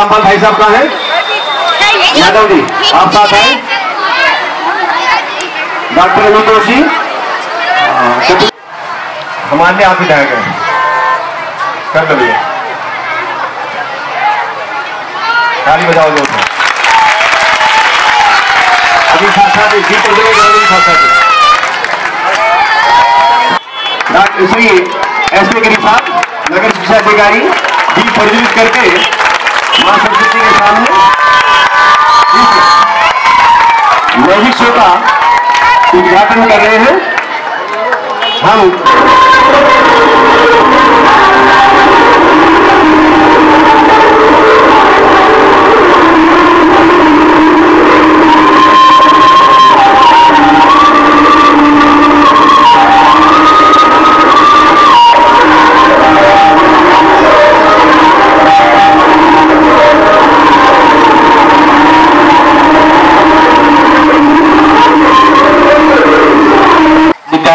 रामपाल भाई साहब कहाँ है? यादव जी आप साथ हैं? डॉक्टर अमित जोशी? हमारे आप विधायक हैं। कर दो भैया। ताली बजाओ दोस्त अभी साथ साथ जी साथ साथ doctor Shri S P Giri साहब नगर शिक्षा अधिकारी दीप प्रज्वलित करके माँ सरस्वती के सामने। वैदिक शो उद्घाटन कर रहे हैं। हम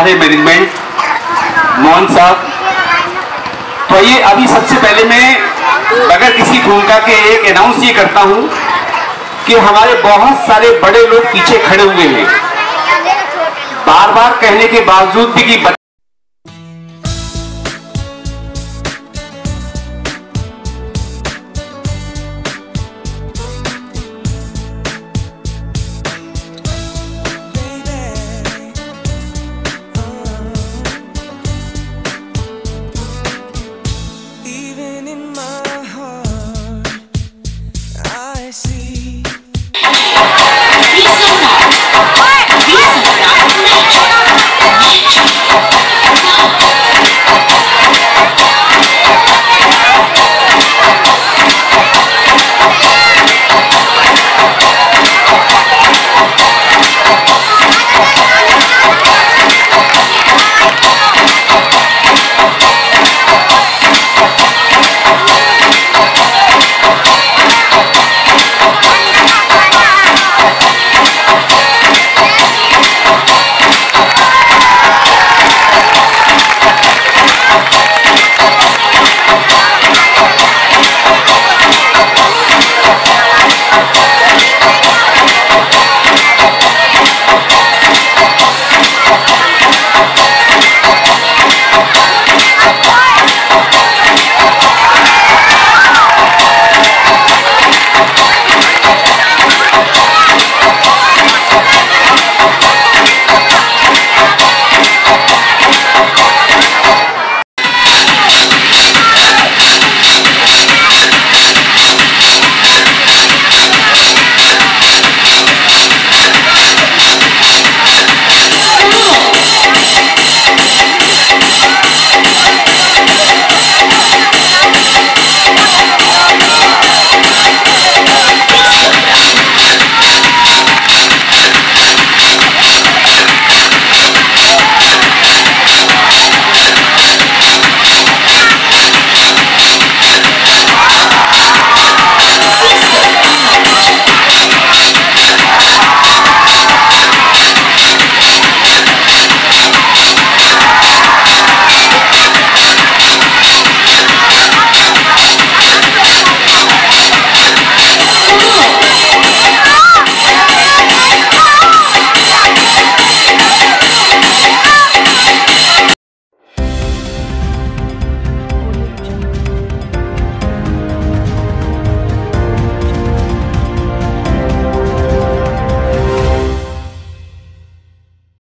विद्यालय मैनेजमेंट मोहन साहब। तो ये अभी सबसे पहले मैं अगर किसी भूमिका के एक अनाउंस ये करता हूँ कि हमारे बहुत सारे बड़े लोग पीछे खड़े हुए हैं। बार बार कहने के बावजूद भी कि